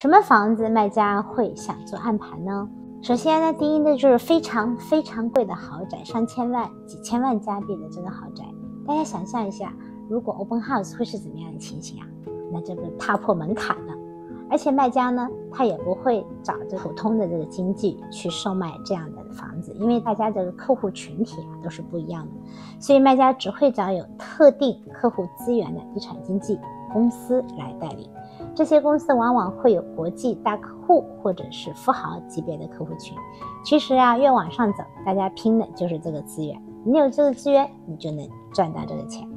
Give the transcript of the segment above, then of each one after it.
什么房子卖家会想做暗盘呢？首先呢，第一呢就是非常非常贵的豪宅，上千万、几千万加币的这个豪宅。大家想象一下，如果 open house 会是怎么样的情形啊？那这个踏破门槛了。而且卖家呢，他也不会找这普通的这个经济去售卖这样的房子，因为大家这个客户群体啊都是不一样的，所以卖家只会找有特定客户资源的地产经纪公司来代理。这些公司往往会有国际大客户或者是富豪级别的客户群。其实啊，越往上走，大家拼的就是这个资源。你有这个资源，你就能赚到这个钱。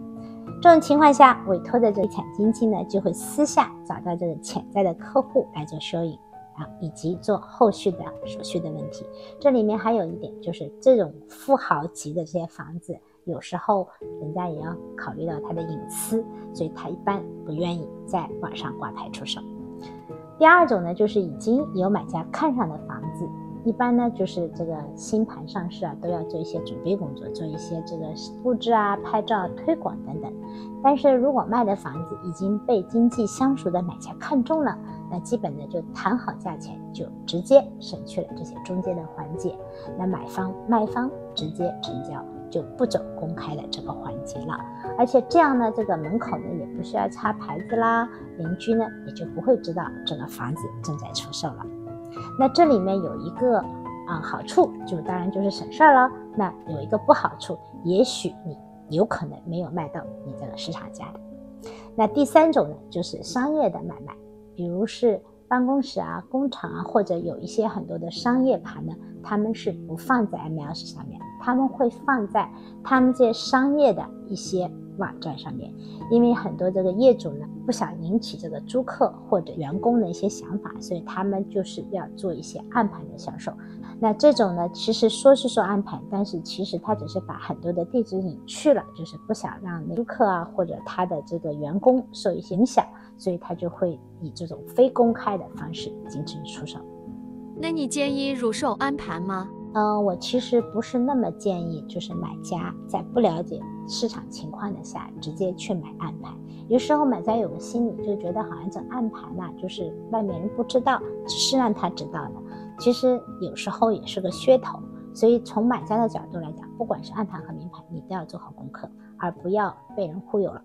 这种情况下，委托的这地产经纪呢，就会私下找到这个潜在的客户来做收银啊，以及做后续的手续的问题。这里面还有一点，就是这种富豪级的这些房子，有时候人家也要考虑到他的隐私，所以他一般不愿意在网上挂牌出售。第二种呢，就是已经有买家看上的房子。一般呢，就是这个新盘上市啊，都要做一些准备工作，做一些这个布置啊、拍照、推广等等。但是如果卖的房子已经被经济相熟的买家看中了，那基本呢就谈好价钱，就直接省去了这些中间的环节。那买方卖方直接成交，就不走公开的这个环节了。而且这样呢，这个门口呢也不需要插牌子啦，邻居呢也就不会知道这个房子正在出售了。那这里面有一个啊好处，就当然就是省事儿了。那有一个不好处，也许你有可能没有卖到你这个市场价的。那第三种呢，就是商业的买卖，比如是办公室啊、工厂啊，或者有一些很多的商业盘呢，他们是不放在 MLS 上面，他们会放在他们这些商业的一些。网站上面，因为很多这个业主呢不想引起这个租客或者员工的一些想法，所以他们就是要做一些暗盘的销售。那这种呢，其实说是说暗盘，但是其实他只是把很多的地址隐去了，就是不想让租客啊或者他的这个员工受一些影响，所以他就会以这种非公开的方式进行出售。那你建议入手暗盘吗？嗯，我其实不是那么建议，就是买家在不了解市场情况的下直接去买暗盘。有时候买家有个心理，就觉得好像这暗盘呐，就是外面人不知道，只是让他知道的。其实有时候也是个噱头。所以从买家的角度来讲，不管是暗盘和明盘，你都要做好功课，而不要被人忽悠了。